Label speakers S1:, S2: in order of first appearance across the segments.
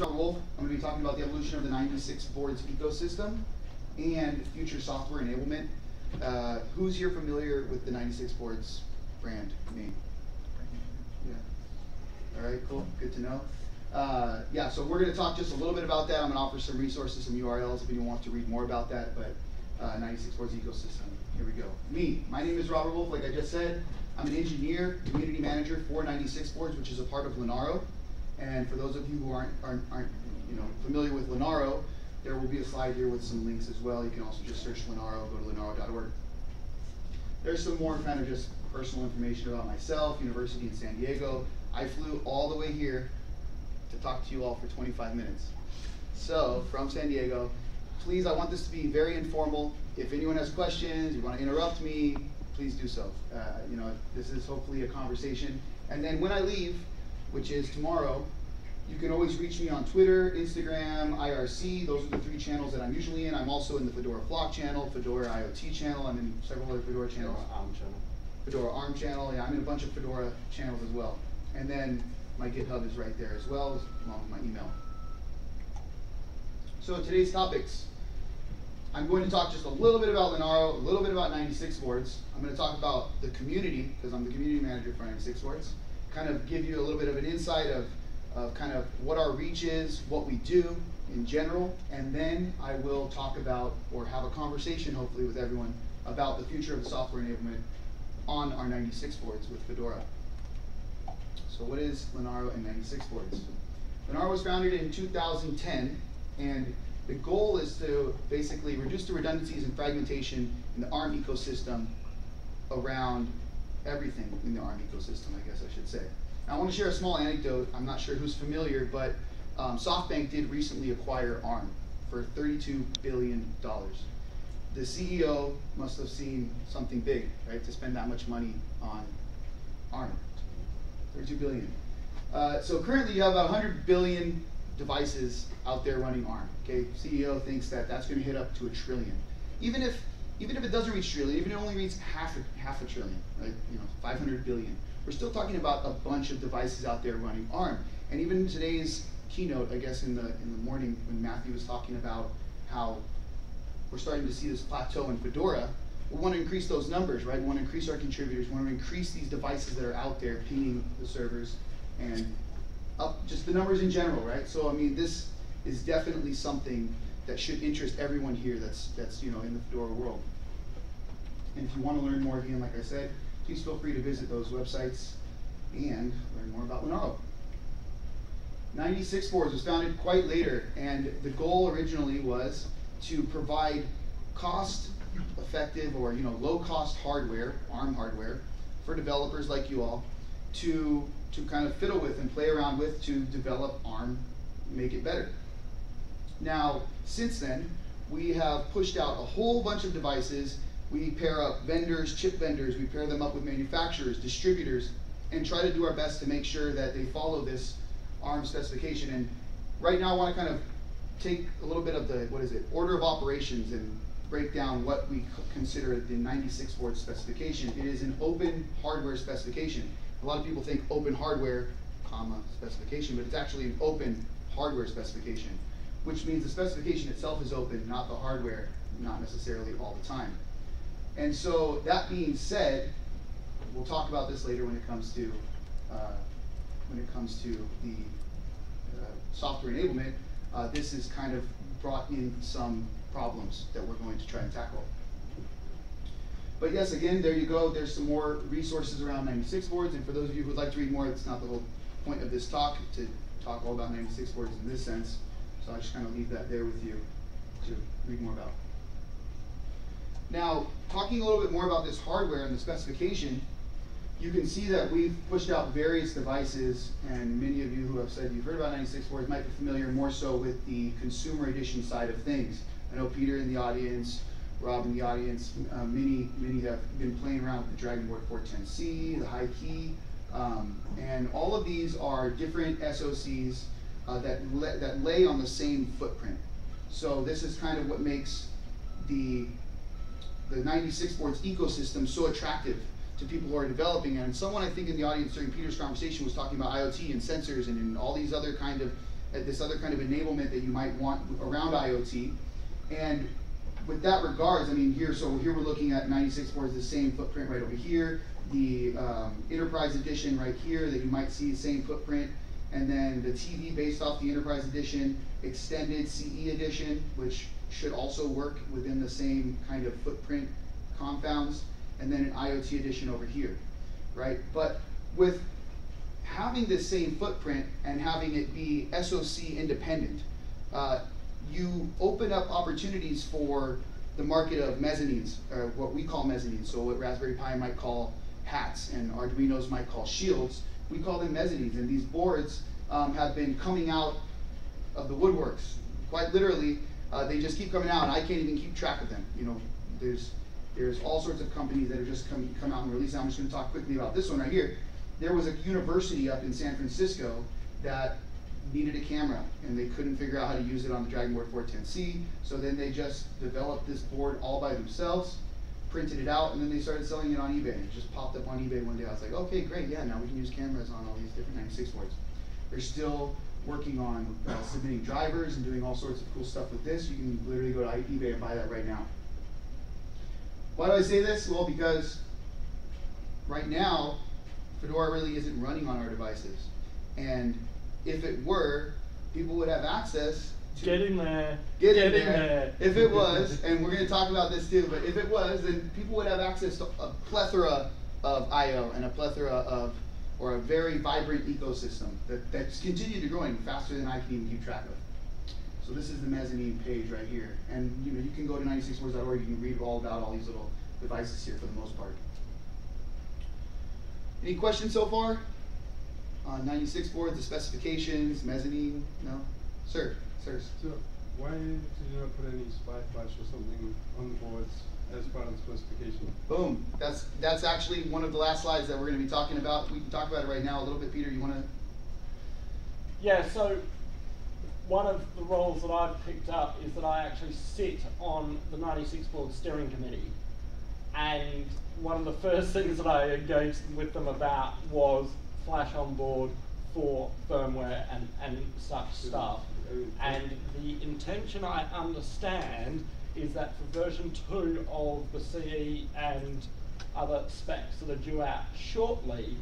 S1: Robert Wolff. I'm going to be talking about the evolution of the 96 boards ecosystem and future software enablement. Uh, who's here familiar with the 96 boards brand name? Yeah. All right, cool. Good to know. Uh, yeah, so we're going to talk just a little bit about that. I'm going to offer some resources, some URLs if anyone wants to read more about that. But uh, 96 boards ecosystem. Here we go. Me. My name is Robert Wolff. Like I just said, I'm an engineer, community manager for 96 boards, which is a part of Linaro. And for those of you who aren't, aren't, aren't you know, familiar with Linaro, there will be a slide here with some links as well. You can also just search Linaro, go to linaro.org. There's some more kind of just personal information about myself, University in San Diego. I flew all the way here to talk to you all for 25 minutes. So, from San Diego, please, I want this to be very informal. If anyone has questions, you want to interrupt me, please do so. Uh, you know, this is hopefully a conversation. And then when I leave, which is tomorrow, you can always reach me on Twitter, Instagram, IRC. Those are the three channels that I'm usually in. I'm also in the Fedora Flock channel, Fedora IoT channel. I'm in several other Fedora channels.
S2: Fedora ARM channel.
S1: Fedora ARM channel. Yeah, I'm in a bunch of Fedora channels as well. And then my GitHub is right there as well, along with my email. So today's topics. I'm going to talk just a little bit about Linaro, a little bit about 96 boards. I'm going to talk about the community, because I'm the community manager for 96 boards. Kind of give you a little bit of an insight of, of kind of what our reach is, what we do in general, and then I will talk about, or have a conversation hopefully with everyone, about the future of the software enablement on our 96 boards with Fedora. So what is Linaro and 96 boards? Linaro was founded in 2010, and the goal is to basically reduce the redundancies and fragmentation in the ARM ecosystem around everything in the ARM ecosystem, I guess I should say. Now, I want to share a small anecdote. I'm not sure who's familiar, but um, SoftBank did recently acquire ARM for $32 billion. The CEO must have seen something big, right, to spend that much money on ARM. 32 billion. Uh, so currently you have about 100 billion devices out there running ARM. Okay, CEO thinks that that's going to hit up to a trillion. Even if even if it doesn't reach trillion, even if it only reaches half a, half a trillion, right? You know, 500 billion. We're still talking about a bunch of devices out there running ARM. And even in today's keynote, I guess in the in the morning when Matthew was talking about how we're starting to see this plateau in Fedora, we want to increase those numbers, right? We want to increase our contributors. We want to increase these devices that are out there pinging the servers and up just the numbers in general, right? So I mean, this is definitely something that should interest everyone here that's that's you know in the Fedora world. And if you want to learn more, again, like I said, please feel free to visit those websites and learn more about Linaro. 96 Boards was founded quite later, and the goal originally was to provide cost effective or you know low cost hardware, ARM hardware, for developers like you all to to kind of fiddle with and play around with to develop ARM, make it better. Now, since then, we have pushed out a whole bunch of devices. We pair up vendors, chip vendors, we pair them up with manufacturers, distributors, and try to do our best to make sure that they follow this ARM specification. And right now I want to kind of take a little bit of the, what is it, order of operations and break down what we consider the 96 board specification. It is an open hardware specification. A lot of people think open hardware, comma, specification, but it's actually an open hardware specification, which means the specification itself is open, not the hardware, not necessarily all the time. And so that being said, we'll talk about this later when it comes to uh, when it comes to the uh, software enablement. Uh, this is kind of brought in some problems that we're going to try and tackle. But yes, again, there you go. There's some more resources around 96 boards. And for those of you who would like to read more, it's not the whole point of this talk to talk all about 96 boards in this sense. So I just kind of leave that there with you to read more about. Now, talking a little bit more about this hardware and the specification, you can see that we've pushed out various devices, and many of you who have said you've heard about 96 boards might be familiar more so with the consumer edition side of things. I know Peter in the audience, Rob in the audience, uh, many, many have been playing around with the Dragonboard 410C, the high key, um, and all of these are different SOCs uh, that, that lay on the same footprint. So this is kind of what makes the, the 96 boards ecosystem so attractive to people who are developing. And someone I think in the audience during Peter's conversation was talking about IoT and sensors and, and all these other kind of uh, this other kind of enablement that you might want around IoT. And with that regards, I mean, here, so here we're looking at 96 boards, the same footprint right over here. The um, Enterprise Edition right here that you might see, the same footprint. And then the TV based off the Enterprise Edition, extended CE Edition, which should also work within the same kind of footprint confounds. And then an IoT Edition over here, right? But with having the same footprint and having it be SOC independent, uh, you open up opportunities for the market of mezzanines, or what we call mezzanines. So what Raspberry Pi might call hats and Arduinos might call shields, we call them mezzanines. And these boards um, have been coming out of the woodworks. Quite literally, uh, they just keep coming out, and I can't even keep track of them. You know, there's there's all sorts of companies that have just come come out and released. I'm just going to talk quickly about this one right here. There was a university up in San Francisco that needed a camera and they couldn't figure out how to use it on the Dragon Board 410C. So then they just developed this board all by themselves, printed it out, and then they started selling it on eBay. It just popped up on eBay one day. I was like, okay, great, yeah, now we can use cameras on all these different 96 boards. They're still working on uh, submitting drivers and doing all sorts of cool stuff with this. You can literally go to eBay and buy that right now. Why do I say this? Well, because right now, Fedora really isn't running on our devices. And if it were, people would have access to
S2: Get in there.
S1: Get, in,
S2: in
S1: there.
S2: there.
S1: If it was, and we're going to talk about this too, but if it was, then people would have access to a plethora of I/O and a plethora of, or a very vibrant ecosystem that, that's continued to growing faster than I can even keep track of. So this is the mezzanine page right here, and you know you can go to 96boards.org. You can read all about all these little devices here for the most part. Any questions so far? On 96 boards, the specifications, mezzanine, no? Sir, sirs.
S3: So why did you not put any SPI flash or something on the boards as part of the specification?
S1: Boom. That's that's actually one of the last slides that we're going to be talking about. We can talk about it right now a little bit. Peter, you want to?
S2: Yeah, so one of the roles that I've picked up is that I actually sit on the 96 board steering committee. And one of the first things that I engaged with them about was flash on board for firmware and, and such stuff. And the intention I understand is that for version 2 of the CE and other specs that are due out shortly,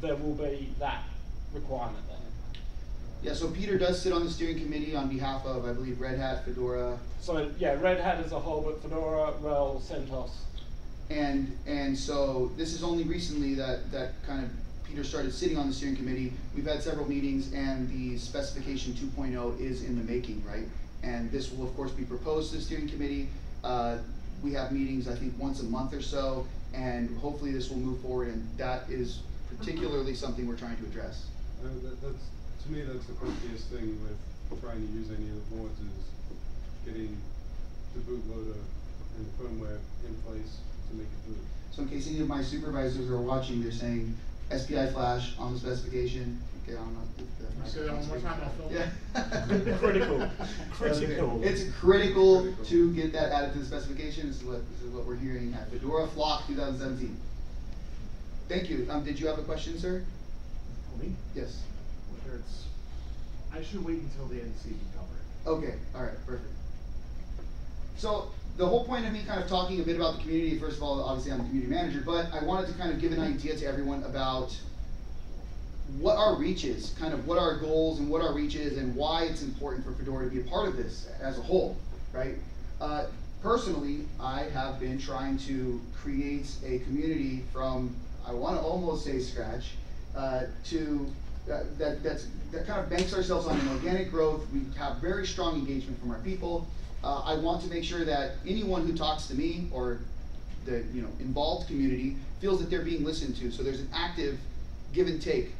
S2: there will be that requirement there.
S1: Yeah, so Peter does sit on the steering committee on behalf of, I believe, Red Hat, Fedora.
S2: So yeah, Red Hat as a whole, but Fedora, RHEL, CentOS.
S1: And and so this is only recently that, that kind of Peter started sitting on the steering committee. We've had several meetings and the specification 2.0 is in the making, right? And this will of course be proposed to the steering committee. Uh, we have meetings I think once a month or so and hopefully this will move forward and that is particularly something we're trying to address.
S3: Uh, that, that's to me that's the funkiest thing with trying to use any of the boards is getting the bootloader and the firmware in place to make it boot.
S1: So in case any of my supervisors are watching, they're saying SPI flash on the specification. Okay, I don't know. if that-
S4: Say that one more time, I'll fill.
S1: Yeah.
S2: Critical. Critical.
S1: It's critical
S3: Critical.
S1: to get that added to the specification. This is what, this is what we're hearing at Fedora Flock 2017. Thank you. Um, did you have a question, sir?
S4: Me?
S1: Yes.
S4: Whether it's, I should wait until the NC can cover it.
S1: Okay, all right, perfect. So the whole point of me kind of talking a bit about the community, first of all, obviously I'm the community manager, but I wanted to kind of give an idea to everyone about what our reach is, kind of what our goals and what our reach is, and why it's important for Fedora to be a part of this as a whole, right? Uh, personally, I have been trying to create a community from, I want to almost say scratch, uh, to that that's, that kind of banks ourselves on an organic growth. We have very strong engagement from our people. Uh, I want to make sure that anyone who talks to me or the you know involved community feels that they're being listened to. So there's an active give and take,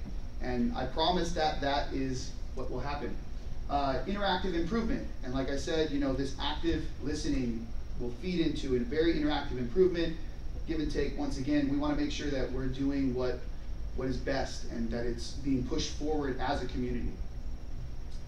S1: and I promise that that is what will happen. Uh, interactive improvement, and like I said, you know this active listening will feed into a very interactive improvement. Give and take. Once again, we want to make sure that we're doing what what is best and that it's being pushed forward as a community.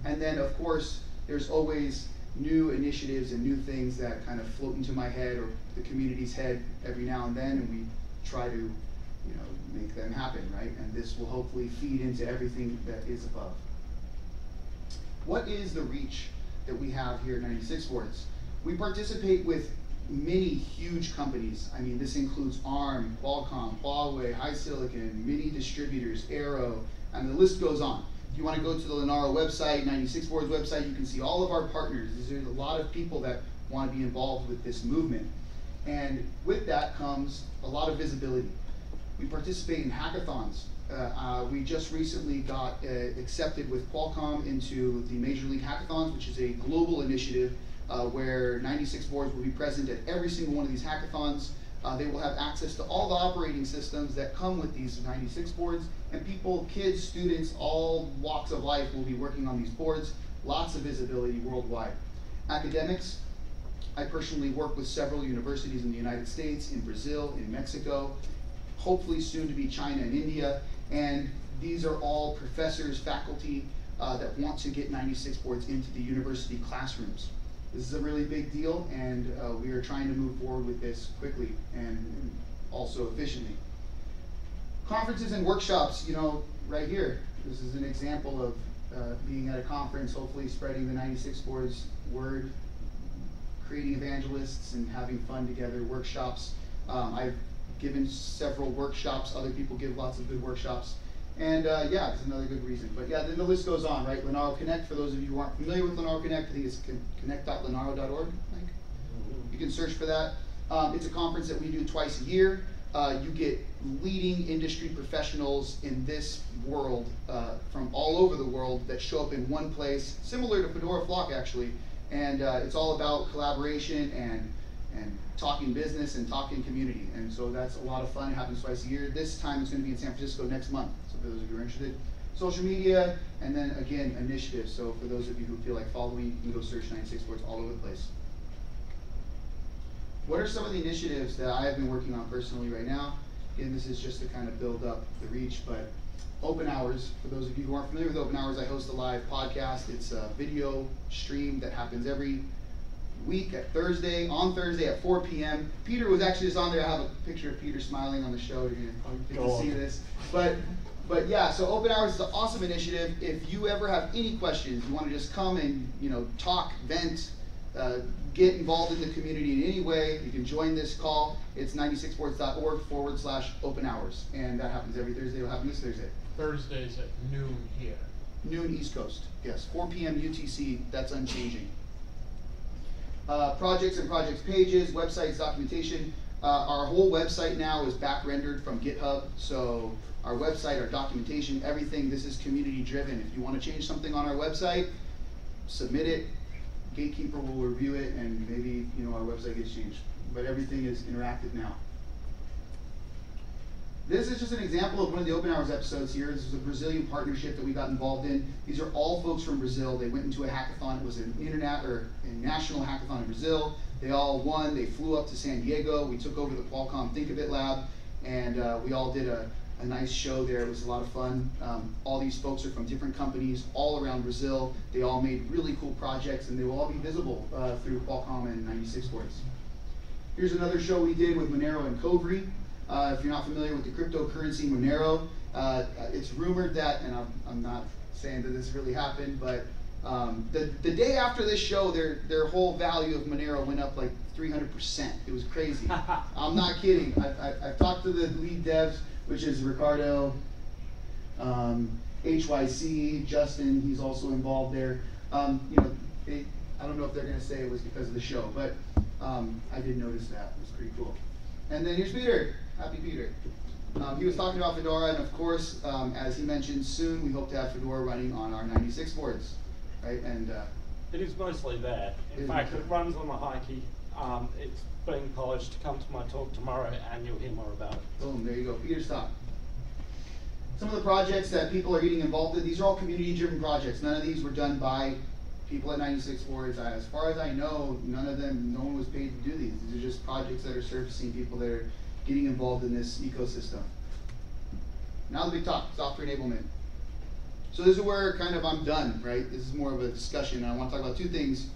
S1: And then, of course, there's always new initiatives and new things that kind of float into my head or the community's head every now and then, and we try to, you know, make them happen, right? And this will hopefully feed into everything that is above. what is the reach that we have here at 96 Boards? We participate with many huge companies. I mean, this includes ARM, Qualcomm, Huawei, HiSilicon, many distributors, Arrow, and the list goes on. If you want to go to the Linaro website, 96 Boards website, you can see all of our partners. There's a lot of people that want to be involved with this movement. And with that comes a lot of visibility. We participate in hackathons. Uh, uh, we just recently got uh, accepted with Qualcomm into the Major League Hackathons, which is a global initiative uh, where 96 boards will be present at every single one of these hackathons. Uh, they will have access to all the operating systems that come with these 96 boards, and people, kids, students, all walks of life will be working on these boards. Lots of visibility worldwide. Academics, I personally work with several universities in the United States, in Brazil, in Mexico, hopefully soon to be China and India, and these are all professors, faculty uh, that want to get 96 boards into the university classrooms. This is a really big deal, and uh, we are trying to move forward with this quickly and, also efficiently. Conferences and workshops, you know, right here. This is an example of uh, being at a conference, hopefully spreading the 96 boards word, creating evangelists and having fun together, workshops. Um, I've given several workshops, other people give lots of good workshops. And uh, yeah, it's another good reason. But yeah, then the list goes on, right? Linaro Connect, for those of you who aren't familiar with Linaro Connect, I think it's connect.linaro.org. Mike? You can search for that. Um, it's a conference that we do twice a year. Uh, you get leading industry professionals in this world uh, from all over the world that show up in one place, similar to Fedora Flock actually. And uh, it's all about collaboration and and talking business and talking community. And so that's a lot of fun. It happens twice a year. This time it's going to be in San Francisco next month. For those of you who are interested, social media, and then again, initiatives. So for those of you who feel like following, you can go search 96 Boards all over the place. What are some of the initiatives that I have been working on personally right now? Again, this is just to kind of build up the reach, but open hours, for those of you who aren't familiar with open hours, I host a live podcast. It's a video stream that happens every week at Thursday, on Thursday at 4 p.m. Peter was actually just on there. I have a picture of Peter smiling on the show. You're gonna get to see this. But but yeah, so open hours is an awesome initiative. If you ever have any questions, you want to just come and you know talk, vent, uh, get involved in the community in any way, you can join this call. It's 96boards.org forward slash open hours, and that happens every Thursday. It'll happen this Thursday.
S5: Thursdays at noon here.
S1: Noon East Coast. Yes, 4 p.m. UTC. That's unchanging. Uh, projects and projects pages, websites, documentation. Uh, our whole website now is back rendered from GitHub. So our website, our documentation, everything, this is community driven. If you want to change something on our website, submit it. Gatekeeper will review it and maybe you know our website gets changed. But everything is interactive now. This is just an example of one of the open hours episodes here. This is a Brazilian partnership that we got involved in. These are all folks from Brazil. They went into a hackathon. It was an internet or a national hackathon in Brazil. They all won. They flew up to San Diego. We took over the Qualcomm Thinkabit lab, and uh, we all did a, a nice show there. It was a lot of fun. Um, all these folks are from different companies all around Brazil. They all made really cool projects, and they will all be visible uh, through Qualcomm and 96 Boards. Here's another show we did with Monero and Kovri. Uh, if you're not familiar with the cryptocurrency Monero, uh, it's rumored that, and I'm, I'm, not saying that this really happened, but um, the, the day after this show, their, their whole value of Monero went up like 300%. It was crazy. I'm not kidding. I, I, have talked to the lead devs, which is Ricardo, um, HYC, Justin, he's also involved there. Um, you know, they, I don't know if they're going to say it was because of the show, but um, I did notice that. It was pretty cool. And then here's Peter. Happy Peter. Um, he was talking about Fedora, and of course, um, as he mentioned, soon we hope to have Fedora running on our 96 boards, right? And uh,
S2: it is mostly there. In fact, it runs on the HiKey. Um, it's being polished. To come to my talk tomorrow, and you'll hear more about it.
S1: Boom, there you go. Peter, stop. Some of the projects that people are getting involved in, these are all community-driven projects. None of these were done by people at 96 boards. As far as I know, none of them, no one was paid to do these. These are just projects that are surfacing people that are getting involved in this ecosystem. Now the big talk, software enablement. So this is where kind of I'm done, right? This is more of a discussion. I want to talk about two things.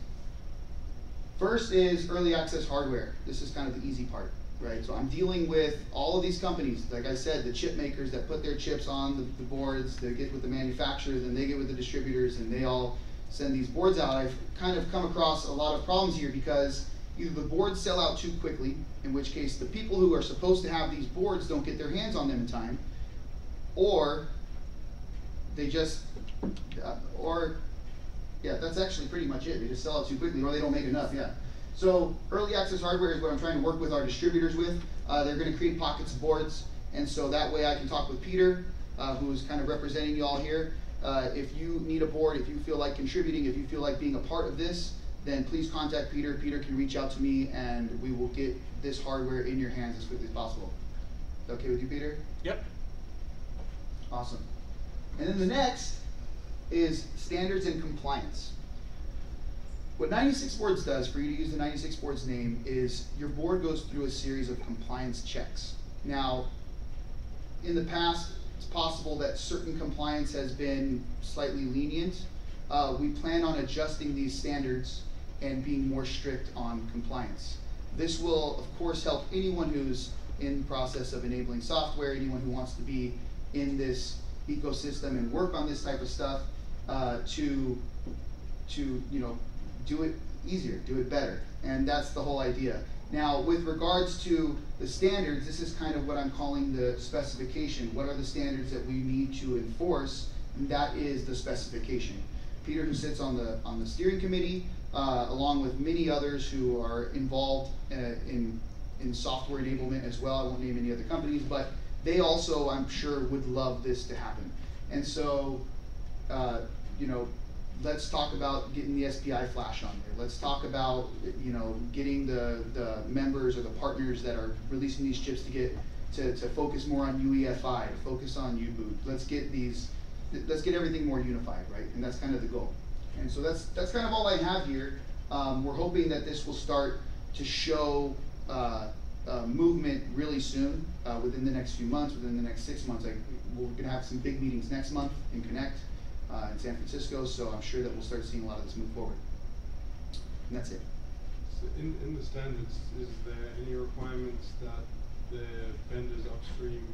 S1: First is early access hardware. This is kind of the easy part, right? So I'm dealing with all of these companies, like I said, the chip makers that put their chips on the, the boards, they get with the manufacturers, and they get with the distributors, and they all send these boards out, I've kind of come across a lot of problems here because either the boards sell out too quickly, in which case the people who are supposed to have these boards don't get their hands on them in time, or they just, uh, or, yeah, that's actually pretty much it. They just sell it too quickly, or they don't make enough. Yeah. So early access hardware is what I'm trying to work with our distributors with. Uh, they're going to create pockets of boards, and so that way I can talk with Peter, uh, who's kind of representing you all here. Uh, if you need a board, if you feel like contributing, if you feel like being a part of this, then please contact Peter. Peter can reach out to me, and we will get this hardware in your hands as quickly as possible. Okay with you, Peter?
S2: Yep.
S1: Awesome. And then the next is standards and compliance. What 96 Boards does, for you to use the 96 Boards name, is your board goes through a series of compliance checks. Now, in the past, it's possible that certain compliance has been slightly lenient. Uh, we plan on adjusting these standards and being more strict on compliance. This will, of course, help anyone who's in the process of enabling software, anyone who wants to be in this ecosystem and work on this type of stuff uh, to, to you know, do it easier, do it better, and that's the whole idea. Now, with regards to the standards, this is kind of what I'm calling the specification. What are the standards that we need to enforce? And that is the specification. Peter, who sits on the on the steering committee, uh, along with many others who are involved uh, in in software enablement as well. I won't name any other companies, but they also, I'm sure, would love this to happen. And so, uh, you know, let's talk about getting the SPI flash on there. Let's talk about, you know, getting the, the members or the partners that are releasing these chips to get to, to focus more on UEFI, to focus on U-boot. Let's get these, let's get everything more unified, right? And that's kind of the goal. And so that's that's kind of all I have here. Um, we're hoping that this will start to show uh, uh, movement really soon, uh, within the next few months, within the next six months. Like, we're going to have some big meetings next month in Connect uh, in San Francisco, so I'm sure that we'll start seeing a lot of this move forward. And that's it.
S3: So in, in the standards, is there any requirements that the vendors upstream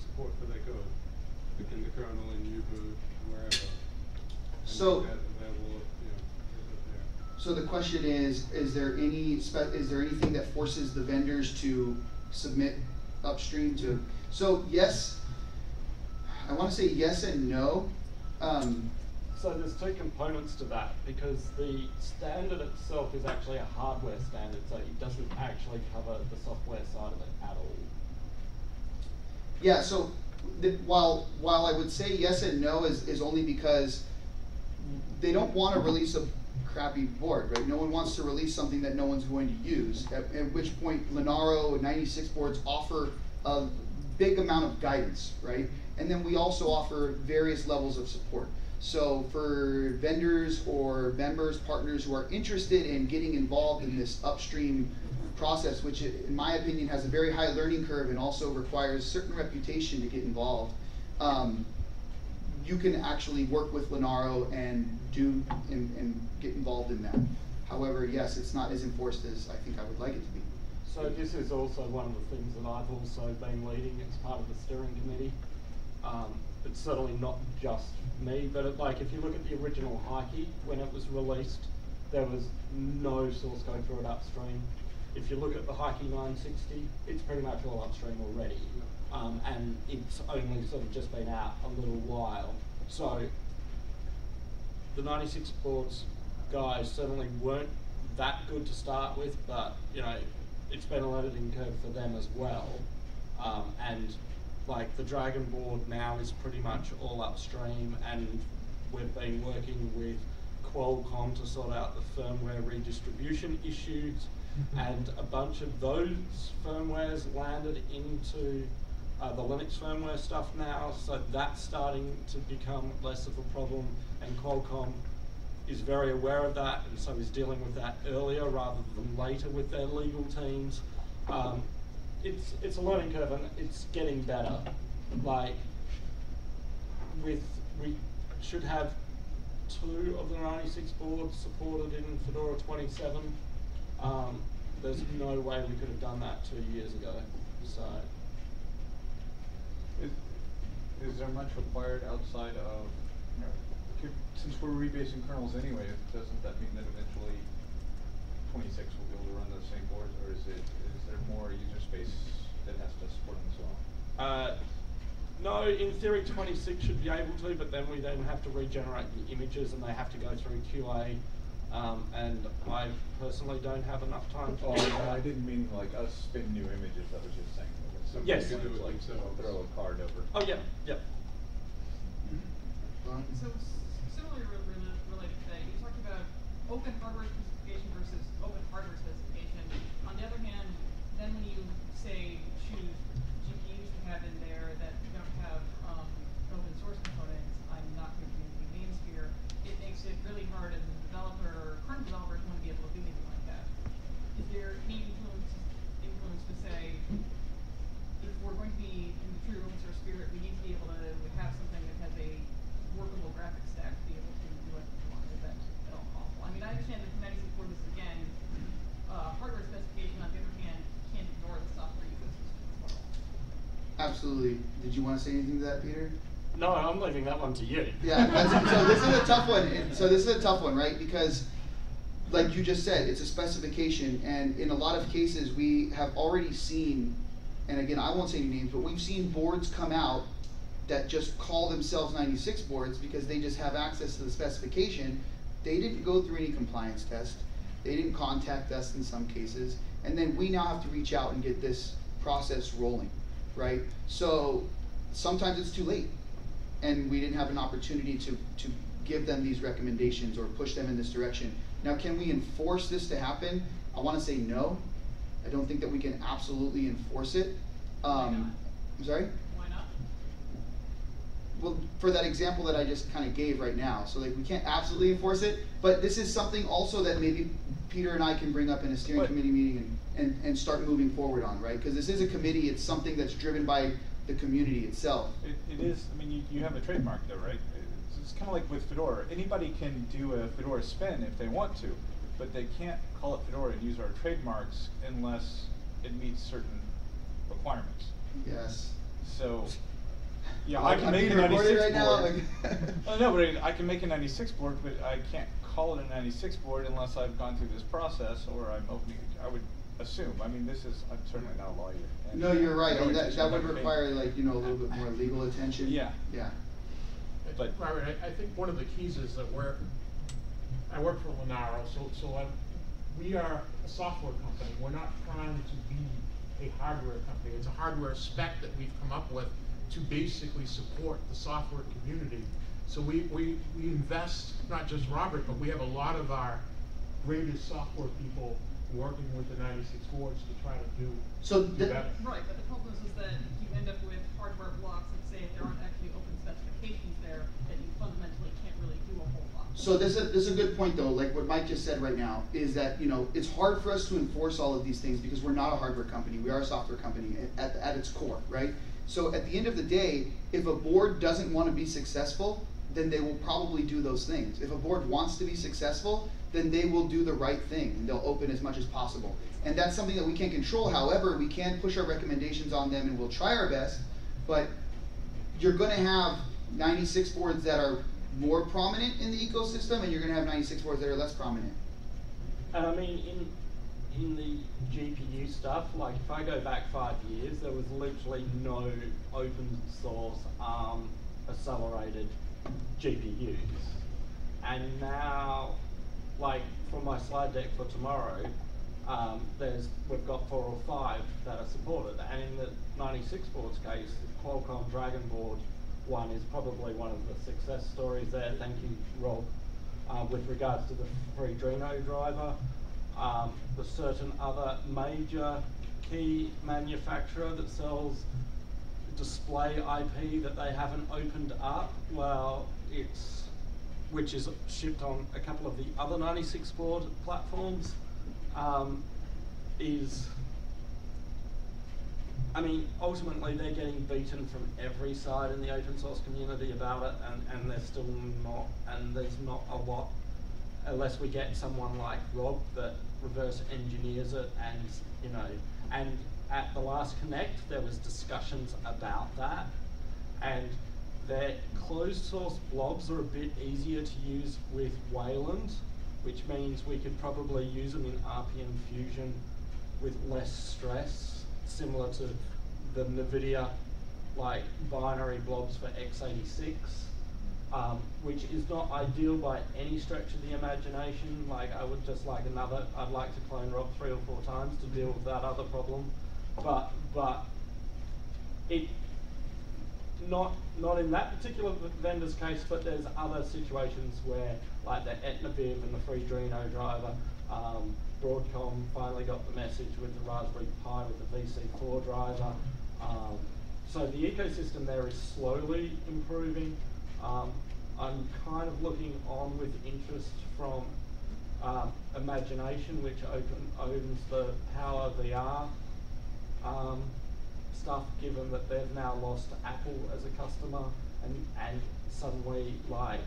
S3: support for their code? In the kernel, in U-boot, wherever? And
S1: So-
S3: make that available, you know, is it there?
S1: So the question is, is there any is there anything that forces the vendors to submit upstream to? So yes, I want to say yes and no. Um,
S2: So there's two components to that because the standard itself is actually a hardware standard, so it doesn't actually cover the software side of it at all.
S1: yeah. So the, while while I would say yes and no is is only because they don't want to release a crappy board, right? No one wants to release something that no one's going to use. At, at which point, Linaro and 96 boards offer a big amount of guidance, right? And then we also offer various levels of support. So for vendors or members, partners who are interested in getting involved in this upstream process, which in my opinion has a very high learning curve and also requires certain reputation to get involved, um, you can actually work with Linaro and do and, and get involved in that. However, yes, it's not as enforced as I think I would like it to be.
S2: So this is also one of the things that I've also been leading as part of the steering committee. Um, it's certainly not just me, but it, like if you look at the original Hikey, when it was released, there was no source code for it upstream. If you look at the Hikey 960, it's pretty much all upstream already. Um, and it's only sort of just been out a little while. So the 96 boards guys certainly weren't that good to start with, but you know, it's been a learning curve for them as well. Um, and like the Dragon board now is pretty much all upstream, and we've been working with Qualcomm to sort out the firmware redistribution issues, and a bunch of those firmwares landed into uh, the Linux firmware stuff now, so that's starting to become less of a problem, and Qualcomm is very aware of that, and so is dealing with that earlier rather than later with their legal teams. Um, it's it's a learning curve, and it's getting better. Like with we should have two of the 96 boards supported in Fedora 27. Um, there's no way we could have done that two years ago. So.
S6: Is, there much required outside of could, since we're rebasing kernels anyway, doesn't that mean that eventually twenty-six will be able to run those same boards, or is it, is there more user space that has to support them as well?
S2: Uh, no, in theory, 26 should be able to, but then we then have to regenerate the images and they have to go through QA. Um, and I personally don't have enough time to
S6: Oh,
S2: do that.
S6: I didn't mean like us spin new images, I was just saying. That it's
S2: Yes.
S3: could do it
S6: like
S3: themselves.
S6: Throw a card over.
S2: Oh, yeah, yeah.
S1: Ron?
S7: So s- similarly re- rela- related to that, you talked about open hardware specification versus open hardware specification. On the other hand, then when you say choose GPUs to have in there that don't have um, open source components, I'm not going to use any names here. It makes it really hard as a developer or current developers want to be able to do anything like that. Is there any influence influence to say if we're going to be in open source spirit, we need to be able to have something that has a workable graphics stack to be able to do what we want. Is that at all possible? I mean, I understand that Kubernetes for this again, uh, hardware specification. On the other hand, can't ignore the software ecosystem as well.
S1: Absolutely. Did you wanna say anything to that, Peter?
S2: No, I'm leaving that one to you.
S1: Yeah, that's, so this is a tough one. and So this is a tough one, right? Because, like you just said, it's a specification, and in a lot of cases, we have already seen, and again, I won't say any names, but we've seen boards come out that just call themselves 96 boards because they just have access to the specification. They didn't go through any compliance test. They didn't contact us in some cases, and then we now have to reach out and get this process rolling, right? So sometimes it's too late and we didn't have an opportunity to, to give them these recommendations or push them in this direction. Now, can we enforce this to happen? I wanna say no. I don't think that we can absolutely enforce it. Um. I'm sorry?
S7: Why not?
S1: Well, for that example that I just kind of gave right now, so like we can't absolutely enforce it, but this is something also that maybe Peter and I can bring up in a steering
S6: But-
S1: committee meeting and, and, and start moving forward on, right? Because this is a committee, it's something that's driven by the community itself.
S6: It, it is, I mean, you, you have a trademark though, right? It's, it's kinda like with Fedora, anybody can do a Fedora spin if they want to, but they can't call it Fedora and use our trademarks unless it meets certain requirements.
S1: Yes.
S6: So, yeah,
S1: Like,
S6: I can
S1: I'm
S6: make a ninety-six
S1: right now,
S6: board.
S1: like-
S6: Oh, no, but I I can make a ninety-six board, but I can't call it a ninety-six board unless I've gone through this process or I'm opening, I would assume, I mean, this is, I'm certainly not a lawyer. and
S1: No, you're right,
S6: no
S1: and that, that would
S6: ever being-
S1: require like, you know, a little bit more legal attention.
S6: Yeah.
S1: Yeah.
S6: But-
S5: Robert, I, I think one of the keys is that we're, I work for Linaro, so, so I, we are a software company, we're not trying to be a hardware company, it's a hardware spec that we've come up with to basically support the software community. So we, we, we invest, not just Robert, but we have a lot of our greatest software people working with the ninety-six boards to try to do,
S1: So
S5: do
S1: the-
S5: better.
S7: Right, but the problem is, is that you end up with hardware blocks that say if there aren't actually open specifications there, that you fundamentally can't really do a whole lot.
S1: So this is, this is a good point though, like what Mike just said right now, is that, you know, it's hard for us to enforce all of these things because we're not a hardware company, we are a software company at, at its core, right? So at the end of the day, if a board doesn't wanna be successful, then they will probably do those things. If a board wants to be successful, then they will do the right thing, and they'll open as much as possible. And that's something that we can't control, however, we can push our recommendations on them and we'll try our best, but you're gonna have ninety-six boards that are more prominent in the ecosystem, and you're gonna have ninety-six boards that are less prominent.
S2: And I mean, in, in the GPU stuff, like if I go back five years, there was literally no open source ARM accelerated GPUs. And now, like for my slide deck for tomorrow, um, there's, we've got four or five that are supported. And in the ninety-six boards case, Qualcomm Dragon board one is probably one of the success stories there. Thank you, Rob uh, with regards to the Freedreno driver. Um, the certain other major key manufacturer that sells display IP that they haven't opened up, well, it's, which is shipped on a couple of the other 96 board platforms, um, is I mean, ultimately, they're getting beaten from every side in the open source community about it, and, and there's still not, and there's not a lot, unless we get someone like Rob that reverse engineers it, and you know, and at the last Connect, there was discussions about that, and their closed source blobs are a bit easier to use with Wayland, which means we could probably use them in RPM Fusion with less stress, similar to the NVIDIA like binary blobs for x86, um, which is not ideal by any stretch of the imagination. Like I would just like another, I'd like to clone Rob three or four times to deal with that other problem, but but it not not in that particular vendor's case, but there's other situations where, like the Etnaviv and the Freedreno driver, um, Broadcom finally got the message with the Raspberry Pi with the VC4 driver. Um, so the ecosystem there is slowly improving. Um, I'm kind of looking on with interest from um, Imagination, which open, owns the Power VR um, stuff, given that they've now lost Apple as a customer, and and suddenly like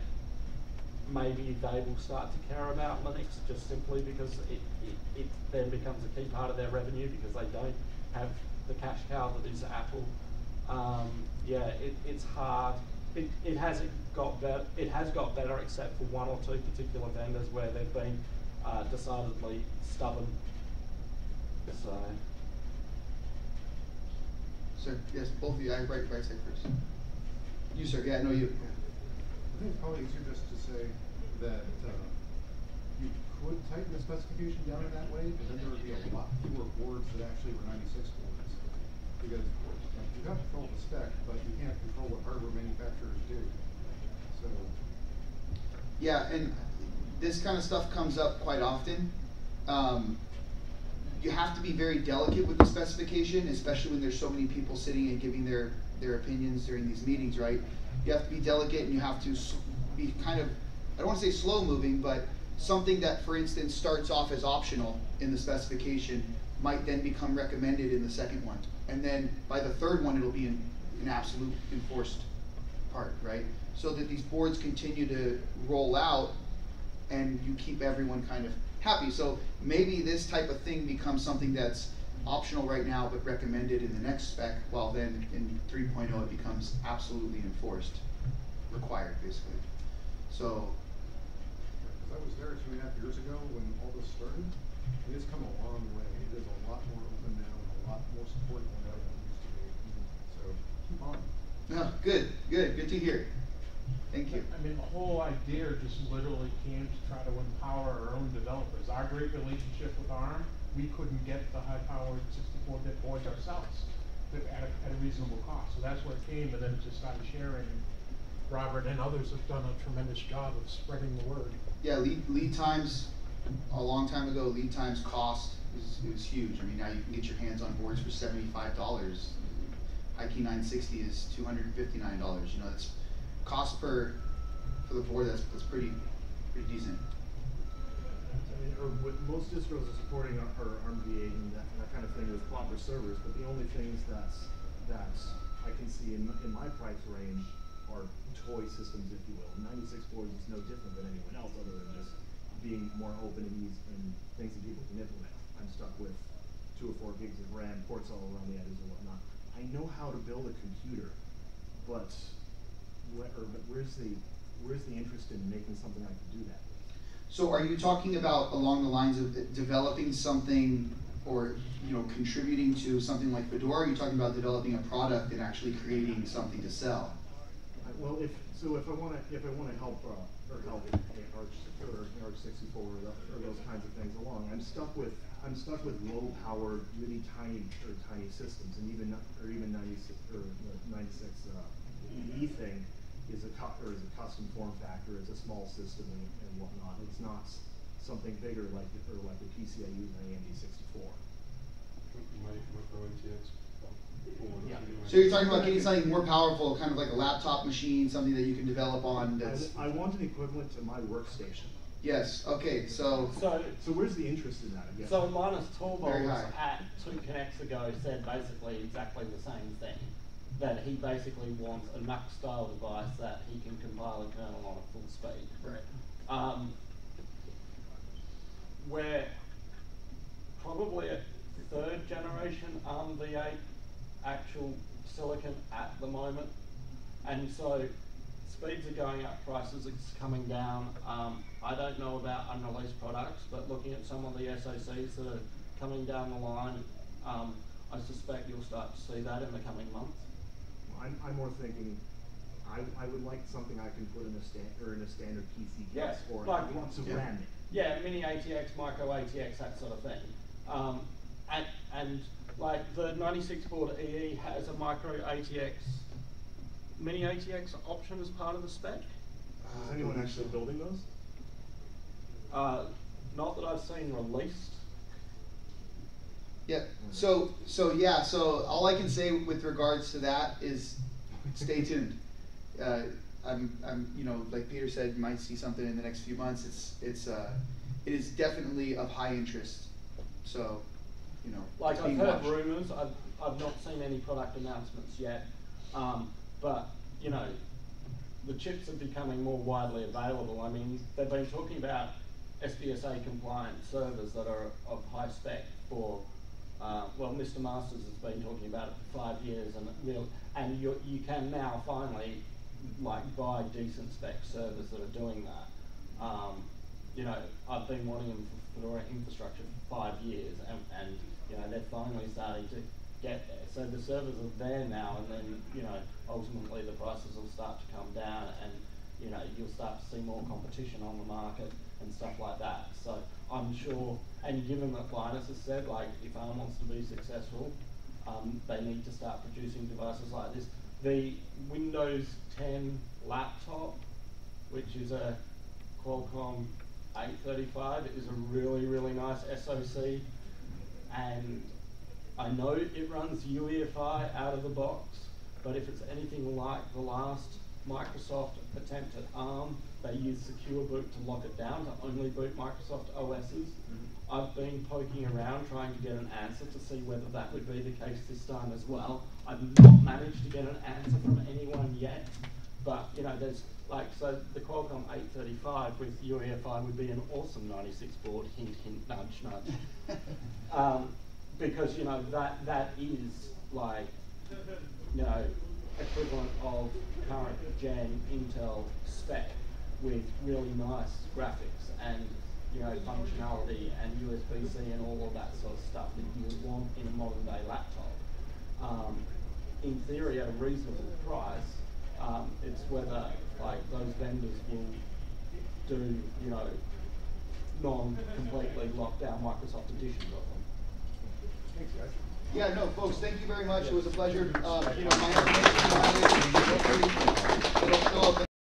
S2: maybe they will start to care about Linux just simply because it, it, it then becomes a key part of their revenue because they don't have the cash cow that is Apple. Um, yeah, it, it's hard. It, it hasn't got better. It has got better, except for one or two particular vendors where they've been uh, decidedly stubborn. So.
S1: Sir, yes, both of you, I, right, right side first. You, sir, yeah, no, you.
S8: I think it's probably easier just to say that, uh, you could tighten the specification down in that way, but then there would be a lot fewer boards that actually were ninety-six boards. Because, you have control the spec, but you can't control what hardware manufacturers do. So,
S1: Yeah, and this kind of stuff comes up quite often. Um, you have to be very delicate with the specification, especially when there's so many people sitting and giving their, their opinions during these meetings, right? You have to be delicate and you have to be kind of, I don't want to say slow moving, but something that, for instance, starts off as optional in the specification might then become recommended in the second one. And then by the third one, it'll be an, an absolute enforced part, right? So that these boards continue to roll out and you keep everyone kind of happy. So maybe this type of thing becomes something that's optional right now but recommended in the next spec, while then in 3.0 it becomes absolutely enforced, required basically. So,
S8: cause I was there two and a half years ago when all this started, it has come a long way. It is a lot more open now, and a lot more support than it ever used to be. So, keep on.
S1: no, good, good, good to hear. Thank you.
S5: I mean, the whole idea just literally came to try to empower our own developers. Our great relationship with ARM, we couldn't get the high-powered sixty-four bit boards ourselves at a, at a reasonable cost. So that's where it came, and then it just started sharing. Robert and others have done a tremendous job of spreading the word.
S1: Yeah, lead, lead times, a long time ago, lead times cost is, is huge. I mean, now you can get your hands on boards for seventy-five dollars. HiKey nine sixty is two hundred and fifty-nine dollars, you know, that's cost per, for the board, that's, that's pretty, pretty decent.
S4: Or what most distros are supporting are, are ARMv8 and that, that kind of thing with Clopper servers, but the only things that's, that I can see in, in my price range are toy systems, if you will. Ninety-six boards is no different than anyone else, other than just being more open and easy, and things that people can implement. I'm stuck with two or four gigs of RAM, ports all around the edges and whatnot. I know how to build a computer, but where, or, but where's the, where's the interest in making something I can do that?
S1: So are you talking about along the lines of developing something or, you know, contributing to something like Fedora? Are you talking about developing a product and actually creating something to sell?
S4: Well, if, so if I wanna, if I wanna help, uh, or help Arch, or Arch sixty-four or those kinds of things along, I'm stuck with, I'm stuck with low power, really tiny, or tiny systems, and even, or even ninety-six, or ninety-six, uh, EE thing is a cu- or is a custom form factor, is a small system and, and whatnot, it's not s- something bigger like, the- or like the PC I use in AMD sixty-four.
S3: My, micro ATX. board,
S4: Yeah.
S1: So you're talking about getting something more powerful, kind of like a laptop machine, something that you can develop on
S4: I,
S1: that's,
S4: I want an equivalent to my workstation.
S1: yes, okay, so,
S2: So,
S4: So where's the interest in that, I guess?
S2: so Linus
S1: Very
S2: Torvalds at two connects ago said basically exactly the same thing. That he basically wants a NUC style device that he can compile a kernel on at full speed.
S1: right.
S2: Um, we're probably a third generation ARM v8 actual silicon at the moment. And so speeds are going up, prices are coming down. Um, I don't know about unreleased products, but looking at some of the SoCs that are coming down the line, um, I suspect you'll start to see that in the coming months.
S4: I'm, I'm more thinking, I, I would like something I can put in a stand, or in a standard PC
S2: Yeah,
S4: case or
S2: like-
S4: I want to
S1: Yeah.
S4: ram it.
S2: Yeah, mini ATX, micro ATX, that sort of thing. Um, and, and like the 96 board EE has a micro ATX, mini ATX option as part of the spec.
S4: Is anyone actually building those?
S2: Uh, not that I've seen released.
S1: Yeah, so, so yeah, so all I can say with regards to that is stay tuned. Uh, I'm, I'm, you know, like Peter said, you might see something in the next few months. It's, it's, uh, it is definitely of high interest. So, you know,
S2: Like I've heard
S1: watched.
S2: rumours, I've, I've not seen any product announcements yet. Um, but, you know, the chips are becoming more widely available. I mean, they've been talking about SBSA compliant servers that are of high spec for, uh, well, Mr. Masters has been talking about it for five years and real, and you, you can now finally like buy decent spec servers that are doing that. Um, you know, I've been wanting them for Fedora infrastructure for five years, and, and you know they're finally starting to get there. So the servers are there now, and then you know ultimately the prices will start to come down, and you know you'll start to see more competition on the market and stuff like that. So I'm sure, and given that Linus has said like if ARM wants to be successful, um, they need to start producing devices like this. The Windows 10 laptop, which is a Qualcomm 835, is a really, really nice SoC. And I know it runs UEFI out of the box, but if it's anything like the last Microsoft attempt at ARM, they use Secure Boot to lock it down to only boot Microsoft OSs. I've been poking around trying to get an answer to see whether that would be the case this time as well. I've not managed to get an answer from anyone yet, but you know, there's like so the Qualcomm 835 with UEFI would be an awesome 96 board. Hint, hint, nudge, nudge. um, because you know that that is like you know equivalent of current gen Intel spec with really nice graphics and you know functionality and USB-C and all of that sort of stuff that you would want in a modern day laptop. Um, in theory, at a reasonable price, um, it's whether like those vendors will do you know non-completely locked down Microsoft editions of them.
S4: Thanks, guys.
S1: Yeah, no, folks, thank you very much. It was a pleasure. Uh, you know, my information, my,